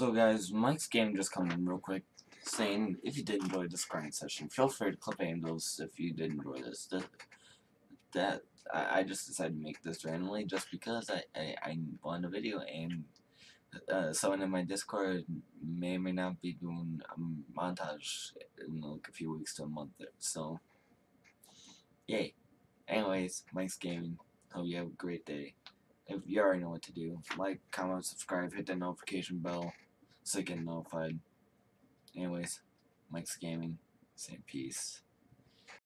So guys, Mike's game just come in real quick, saying if you did enjoy this grind session, feel free to clip angels if you did enjoy this. That, that I, I just decided to make this randomly just because I, I, I a video and uh, someone in my Discord may or may not be doing a montage in like a few weeks to a month. So, yay. Anyways, Mike's Gaming. Hope you have a great day. If you already know what to do, like, comment, subscribe, hit that notification bell so you get notified. Anyways, Mike's Gaming. Say peace.